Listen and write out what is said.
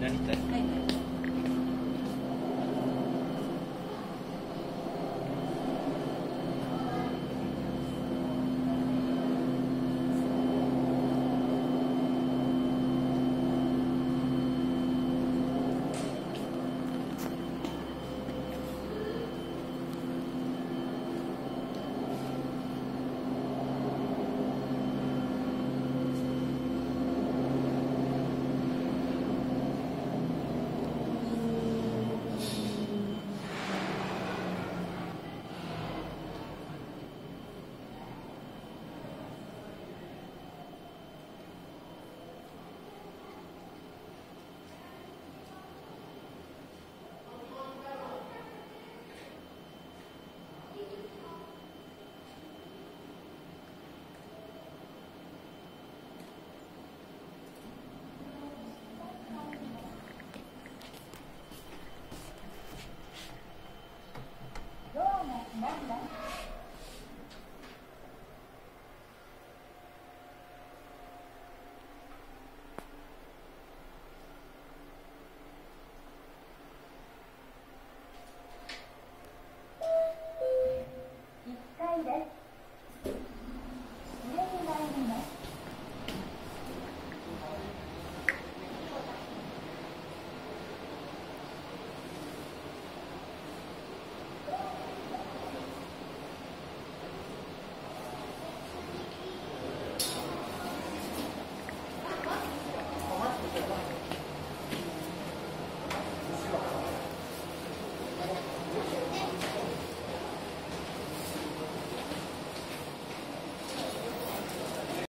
なりたい。Okay.